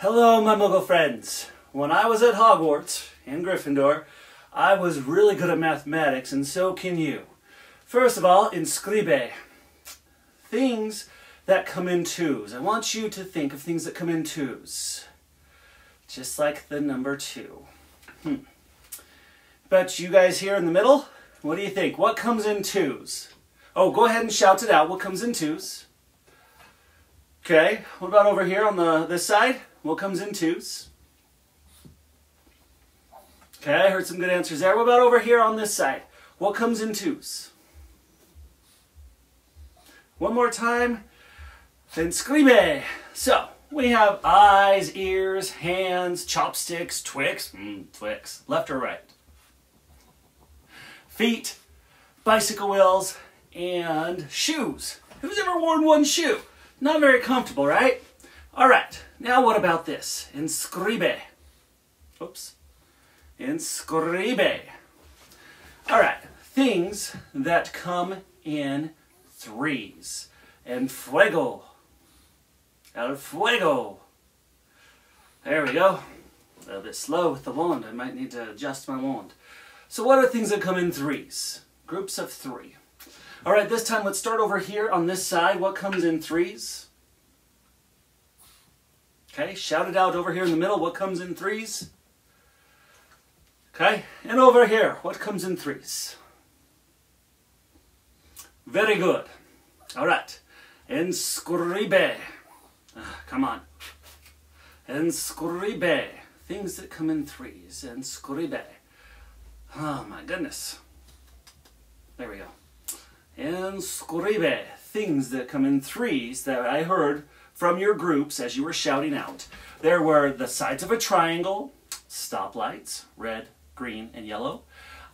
Hello, my Muggle friends. When I was at Hogwarts in Gryffindor, I was really good at mathematics, and so can you. First of all, inscribe. Things that come in twos. I want you to think of things that come in twos. Just like the number two. Hmm. But you guys here in the middle, what do you think? What comes in twos? Oh, go ahead and shout it out. What comes in twos? Okay, what about over here on the this side? What comes in twos? Okay, I heard some good answers there. What about over here on this side? What comes in twos? One more time. Then Inscribe. So, we have eyes, ears, hands, chopsticks, Twix, mm, Twix, left or right? Feet, bicycle wheels, and shoes. Who's ever worn one shoe? Not very comfortable, right? All right, now what about this? Inscribe. Oops. Inscribe. All right, things that come in threes. En fuego. El fuego. There we go. A little bit slow with the wand. I might need to adjust my wand. So what are things that come in threes? Groups of three. All right, this time let's start over here on this side. What comes in threes? Okay, shout it out over here in the middle. What comes in threes? Okay, and over here, what comes in threes? Very good. All right, inscribe. Ah, come on. Inscribe. Things that come in threes. Inscribe. Oh my goodness. There we go. Inscribe. Things that come in threes that I heard from your groups as you were shouting out. There were the sides of a triangle, stoplights, red, green, and yellow,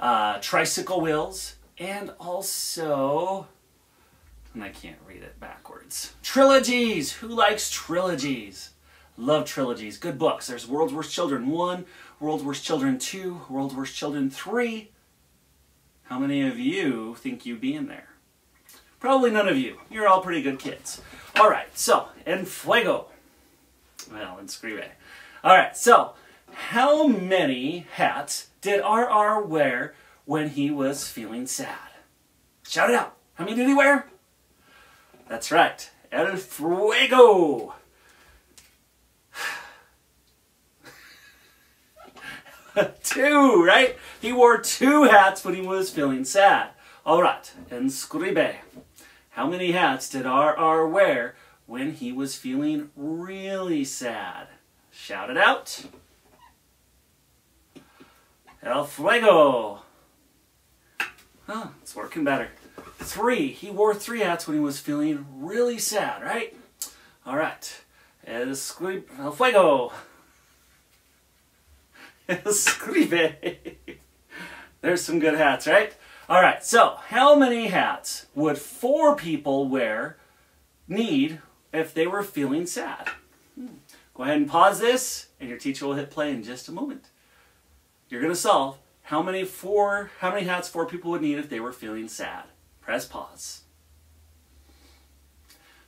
uh, tricycle wheels, and also, and I can't read it backwards, trilogies. Who likes trilogies? Love trilogies. Good books. There's World's Worst Children 1, World's Worst Children 2, World's Worst Children 3. How many of you think you'd be in there? Probably none of you. You're all pretty good kids. All right, so, en fuego. Well, inscribe. All right, so, how many hats did RR wear when he was feeling sad? Shout it out. How many did he wear? That's right. El fuego. two, right? He wore two hats when he was feeling sad. All right, inscribe. How many hats did RR wear when he was feeling really sad? Shout it out. El fuego. Oh, it's working better. Three. He wore three hats when he was feeling really sad, right? All right. El, el fuego. Escribe. There's some good hats, right? All right, so how many hats would four people wear, need, if they were feeling sad? Hmm. Go ahead and pause this, and your teacher will hit play in just a moment. You're going to solve how many four, how many hats four people would need if they were feeling sad. Press pause.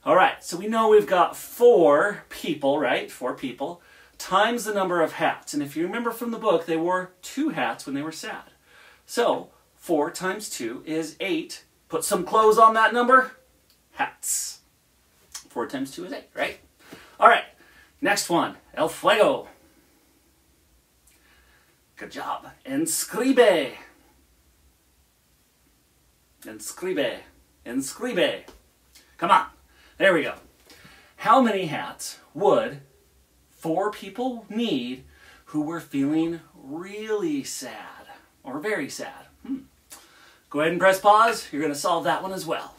All right, so we know we've got four people, right? Four people times the number of hats. And if you remember from the book, they wore two hats when they were sad. So 4 times 2 is 8. Put some clothes on that number. Hats. 4 times 2 is 8, right? All right, next one. El fuego. Good job. Inscribe. Inscribe. Inscribe. Come on. There we go. How many hats would four people need who were feeling really sad or very sad? Hmm. Go ahead and press pause. You're going to solve that one as well.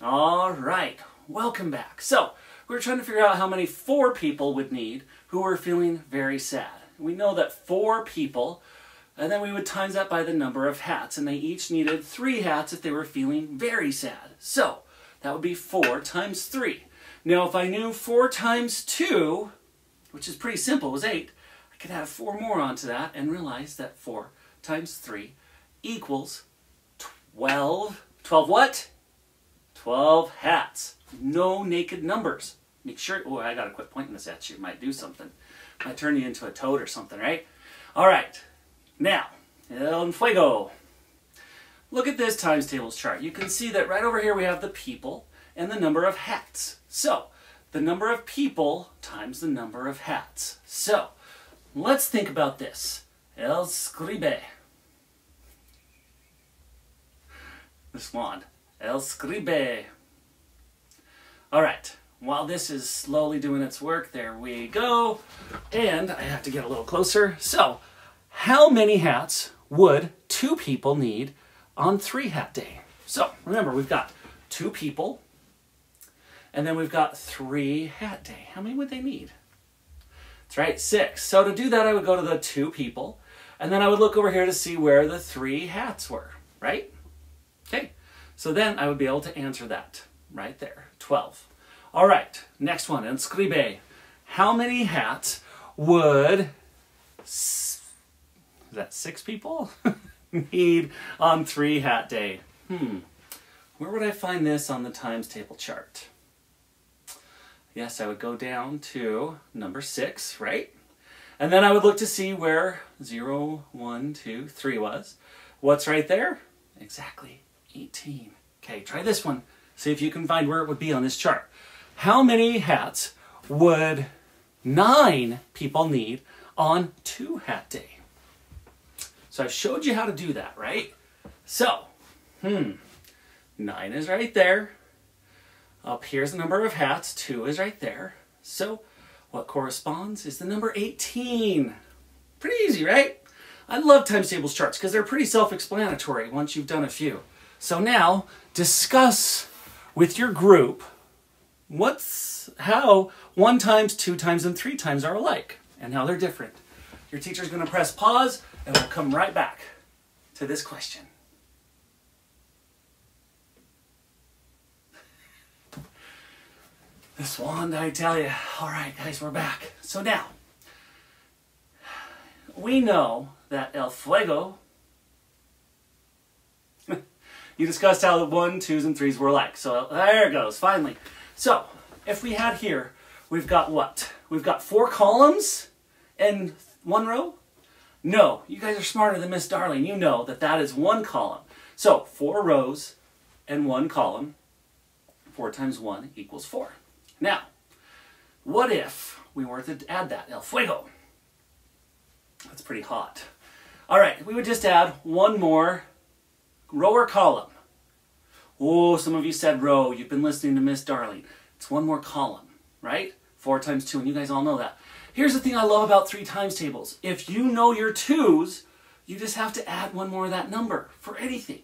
All right, welcome back. So, we are trying to figure out how many four people would need who were feeling very sad. We know that four people, and then we would times that by the number of hats, and they each needed three hats if they were feeling very sad. So, that would be four times three. Now, if I knew four times two, which is pretty simple, was eight, Could add four more onto that and realize that four times three equals 12. 12 what? 12 hats. no naked numbers. Make sure, oh, I gotta quit pointing this at you. It might do something. Might turn you into a toad or something, right? All right, now, El Fuego. Look at this times tables chart. You can see that right over here we have the people and the number of hats. So, the number of people times the number of hats. So, let's think about this. El scribe. The swan. El scribe. All right. While this is slowly doing its work, there we go. And I have to get a little closer. So, how many hats would two people need on three hat day? So, remember, we've got two people, and then we've got three hat day. How many would they need? That's right, six. So to do that, I would go to the two people, and then I would look over here to see where the three hats were, right? Okay, so then I would be able to answer that right there, 12. All right, next one, inscribe. How many hats would, is that six people, need on three hat day? Hmm, where would I find this on the times table chart? Yes, I would go down to number six, right? And then I would look to see where zero, one, two, three was. What's right there? Exactly, 18. Okay, try this one. See if you can find where it would be on this chart. How many hats would nine people need on two hat day? So I've showed you how to do that, right? So, hmm, nine is right there. Up here's the number of hats, two is right there. So what corresponds is the number 18. Pretty easy, right? I love times tables charts because they're pretty self-explanatory once you've done a few. So now discuss with your group what's how one times, two times, and three times are alike and how they're different. Your teacher's going to press pause and we'll come right back to this question. This wand, I tell you. All right, guys, we're back. So now, we know that El Fuego, you discussed how the one, twos, and threes were alike. So there it goes, finally. So, if we had here, we've got what? We've got four columns and one row? No, you guys are smarter than Miss Darling. You know that that is one column. So, four rows and one column. Four times one equals four. Now, what if we were to add that, El Fuego? That's pretty hot. All right, we would just add one more row or column. Oh, some of you said row. You've been listening to Miss Darling. It's one more column, right? Four times two, and you guys all know that. Here's the thing I love about three times tables. If you know your twos, you just have to add one more of that number for anything.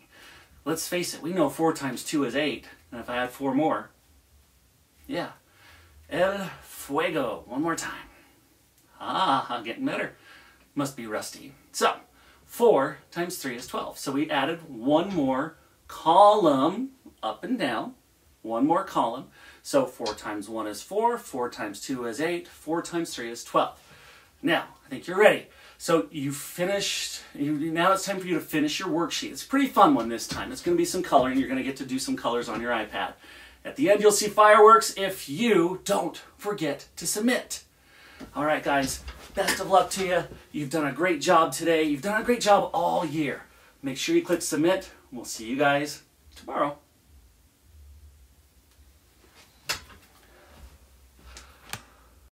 Let's face it, we know four times two is eight. And if I add four more, yeah, El Fuego. One more time. Ah, I'm getting better. Must be rusty. So, 4 times 3 is 12. So we added one more column up and down. One more column. So 4 times 1 is 4, 4 times 2 is 8, 4 times 3 is 12. Now, I think you're ready. So you finished, you, now it's time for you to finish your worksheet. It's a pretty fun one this time. It's going to be some coloring. You're going to get to do some colors on your iPad. At the end, you'll see fireworks if you don't forget to submit. All right, guys, best of luck to you. You've done a great job today. You've done a great job all year. Make sure you click submit. We'll see you guys tomorrow.